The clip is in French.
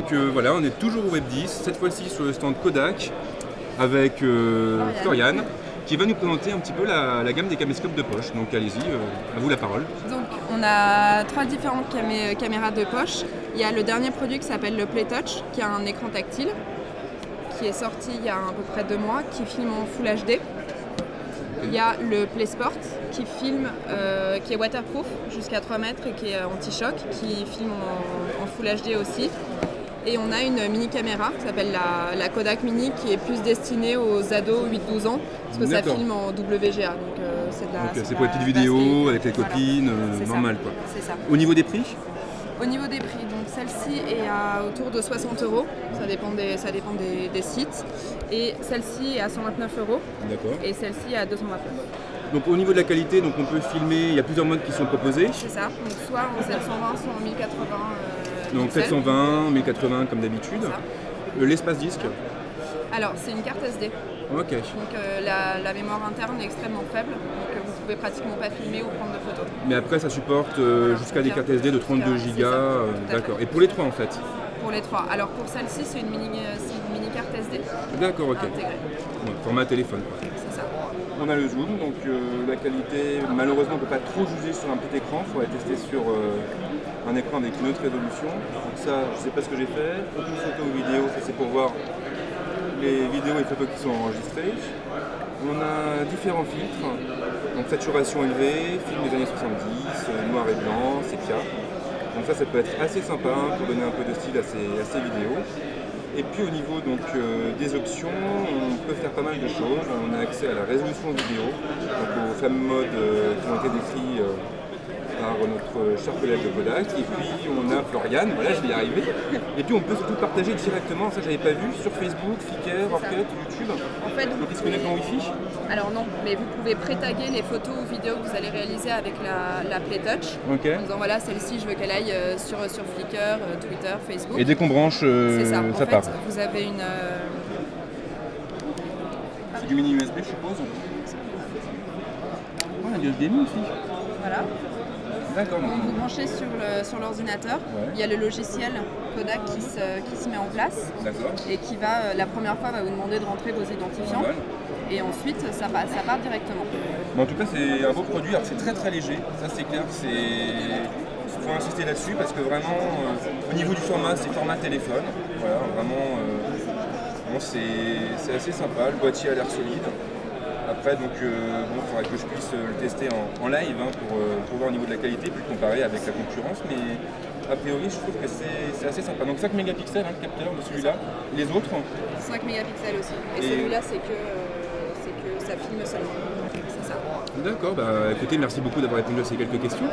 Donc euh, voilà, on est toujours au Web 10, cette fois-ci sur le stand Kodak avec euh, Florian qui va nous présenter un petit peu la, la gamme des caméscopes de poche. Donc allez-y, euh, à vous la parole. Donc on a trois différentes camé- caméras de poche. Il y a le dernier produit qui s'appelle le Play Touch, qui a un écran tactile, qui est sorti il y a à peu près deux mois, qui filme en Full HD. Il y a le Play Sport qui filme, euh, qui est waterproof jusqu'à 3 mètres et qui est anti-choc, qui filme en, en Full HD aussi. Et on a une mini caméra qui s'appelle la, la Kodak Mini qui est plus destinée aux ados 8-12 ans parce que ça filme en WGA. Donc euh, c'est de la. Donc euh, c'est pour les petites vidéos avec les Voilà. copines, euh, ça. normal quoi. C'est ça. Au niveau des prix Au niveau des prix, donc celle-ci est à autour de 60 euros, ça dépend des, ça dépend des, des sites. Et celle-ci est à 129 euros D'accord. et celle-ci à 229. Donc au niveau de la qualité, donc on peut filmer, il y a plusieurs modes qui sont proposés. C'est ça, donc soit en 720, soit en 1080. euh, Donc pixels. 720, 1080 comme d'habitude. Euh, L'espace disque. Alors c'est une carte SD, Ok. donc euh, la, la mémoire interne est extrêmement faible, donc euh, vous pouvez pratiquement pas filmer ou prendre de photos. Mais après ça supporte euh, jusqu'à des cartes. SD de 32 C'est ça, Go. D'accord. Et pour les trois en fait Pour les trois. Alors pour celle-ci c'est une mini, c'est une mini carte SD D'accord, ok. intégrée, format téléphone. quoi. On a le zoom, donc euh, la qualité, malheureusement, on ne peut pas trop juger sur un petit écran, il faudrait tester sur euh, un écran avec une autre résolution. Donc ça, je ne sais pas ce que j'ai fait. Aucune photo ou vidéo, ça c'est pour voir les vidéos et photos qui sont enregistrées. On a différents filtres, donc saturation élevée, film des années 70, euh, noir et blanc, sépia. Donc ça, ça peut être assez sympa pour donner un peu de style à ces vidéos. Et puis au niveau donc, euh, des options, on peut faire pas mal de choses. On a accès à la résolution vidéo, donc aux fameux modes euh, qui ont été décrits euh, par notre cher collègue de Kodak. Et puis on a Florian, voilà je vais y arriver. Et puis on peut surtout partager directement, ça j'avais pas vu, sur Facebook, Flickr, Orkut, YouTube. En fait, vous Donc ils se connectent en Wi-Fi? Alors non, mais vous pouvez pré-taguer les photos ou vidéos que vous allez réaliser avec la, la Play Touch. Ok. En disant voilà, celle-ci, je veux qu'elle aille euh, sur, sur Flickr, euh, Twitter, Facebook. Et dès qu'on branche, euh, C'est ça. En ça fait, part. vous avez une. euh, C'est du mini USB je suppose Ah, du HDMI aussi. voilà. D'accord. Donc vous branchez sur le- sur l'ordinateur. Ouais. Il y a le logiciel Kodak qui se, qui se met en place D'accord. et qui va, euh, la première fois, va vous demander de rentrer vos identifiants. Et ensuite, ça, part- ça part directement. Mais en tout cas, c'est un beau produit. Alors, c'est très très léger. Ça, c'est clair. C'est faut insister là-dessus parce que vraiment, euh, au niveau du format, c'est format téléphone. Voilà, vraiment, euh, vraiment, c'est c'est assez sympa. Le boîtier a l'air solide. Après, donc, euh, bon, il faudrait que je puisse euh, le tester en, en live hein, pour, euh, pour voir au niveau de la qualité, puis le comparer avec la concurrence. Mais a priori, je trouve que c'est assez sympa. Donc 5 mégapixels, hein, le capteur de celui-là. Les autres, 5 mégapixels aussi. Et, Et- celui-là, c'est que, euh, c'est que ça filme seulement. C'est ça. D'accord, bah écoutez, merci beaucoup d'avoir répondu à ces quelques questions.